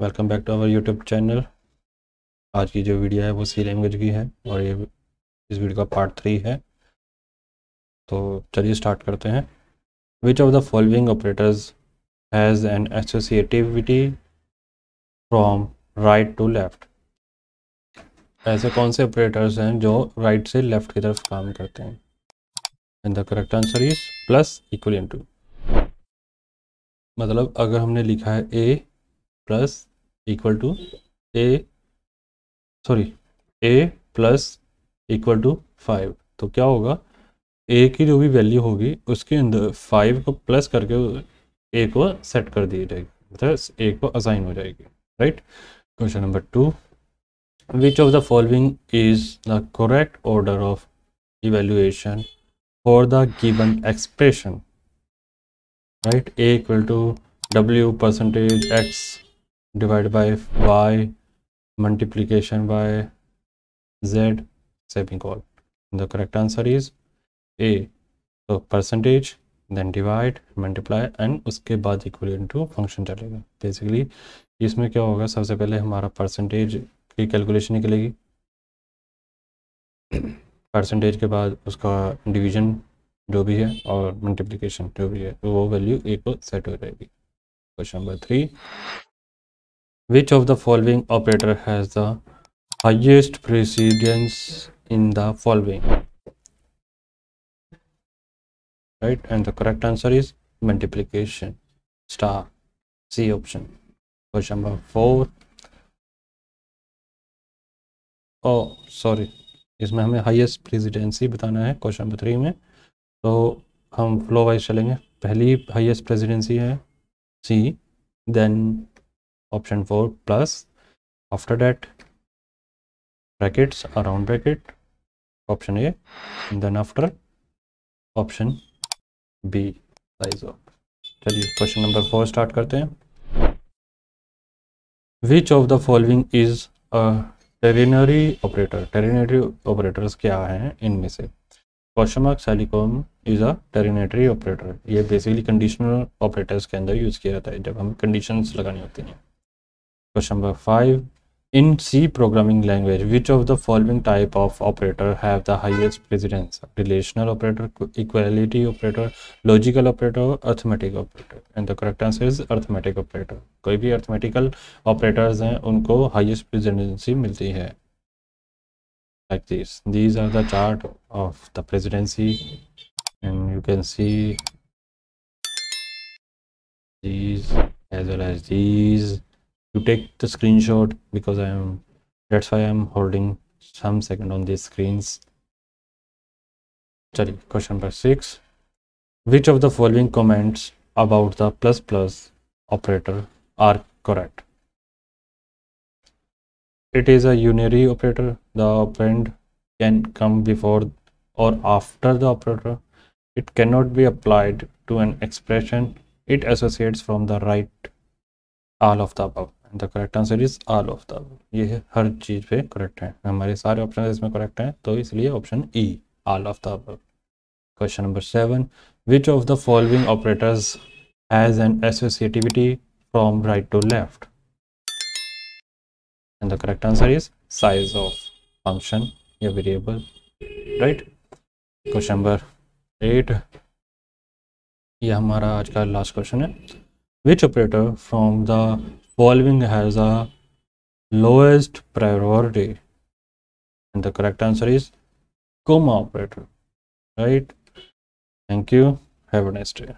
Welcome back to our YouTube channel आज की जो वीडियो है वो सी लैंग्वेज की है और ये इस वीडियो का पार्ट थ्री है। तो चलिए स्टार्ट करते हैं। Which of the following operators has an associativity from right to left ऐसे कौन से ऑपरेटर्स हैं जो राइट right से लेफ़्ट की तरफ़ काम करते हैं? And the correct answer is plus equal to मतलब अगर हमने लिखा है A plus equal to A sorry A plus equal to five तो क्या होगा? ए की जो भी वैल्यू होगी, उसके अंदर फाइव को प्लस करके ए को सेट कर दी जाएगी। मतलब ए को असाइन हो जाएगी right question number two which of the following is the correct order of evaluation for the given expression right? A equal to w percentage x divided by y multiplication by z semicolon the correct answer is a. So, percentage, then divide, multiply, and उसके बाद equal to function चलेगा। Basically इसमें क्या होगा? सबसे पहले हमारा percentage की कैलकुलेशन निकलेगी। परसेंटेज के बाद उसका डिवीज़न जो भी है और मल्टीप्लिकेशन जो भी है तो वो वैल्यू ए को सेट हो जाएगी। Question number three which of the following operator has the highest precedence in the following right and the correct answer is multiplication star C option question number four oh sorry इसमें हमें highest presidency बताना है question number three में। तो हम flow wise चलेंगे। पहली highest presidency है C then option four plus after that brackets around bracket option A then after option B size of चलिए क्वेश्चन नंबर फोर स्टार्ट करते हैं। Which of the following is a ternary operator ternary operators क्या हैं? इनमें से। Question mark semicolon is a ternary operator ये basically conditional operators के अंदर यूज़ किया जाता है। जब हमें कंडीशंस लगानी होती हैं। Question number five in C programming language which of the following type of operator have the highest precedence relational operator equality operator logical operator arithmetic operator and the correct answer is arithmetic operator कोई भी arithmetical operators हैं, उनको highest presidency मिलती है। Like this. These are the chart of the presidency. And you can see these as well as these. You take the screenshot because i am that's why i'm holding some second on these screens Sorry, question number six which of the following comments about the plus plus operator are correct it is a unary operator. The operand can come before or after the operator. It cannot be applied to an expression. It associates from the right all of the above. Correct answer is all of the above. ये हर चीज़ पे correct है। हमारे सारे option इसमें correct हैं तो इसलिए option E all of the question number seven which of the following operators has an associativity from right to left and the correct answer is size of function a variable, right? Question number 8 ये हमारा आज का last question है। Which operator from the following has a lowest priority. And the correct answer is comma operator. Right? Thank you. Have a nice day.